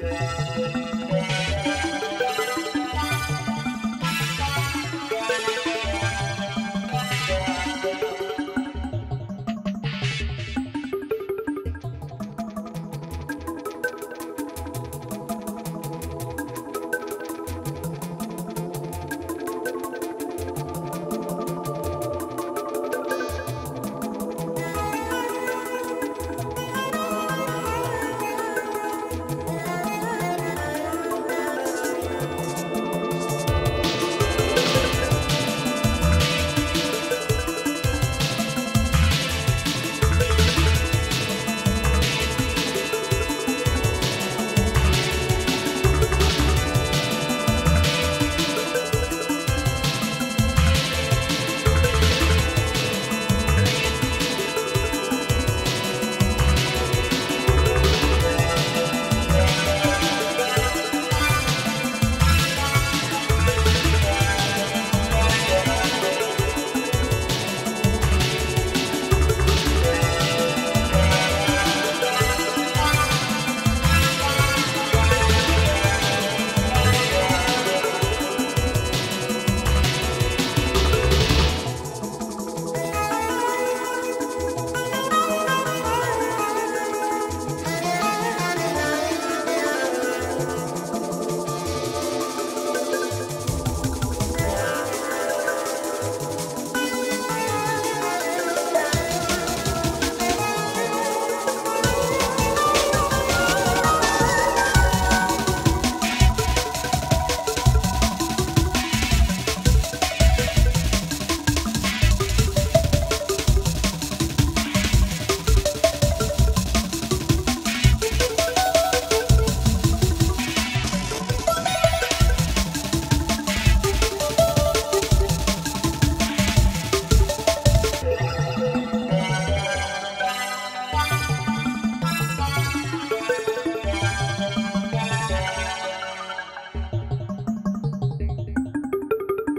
Música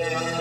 Amen.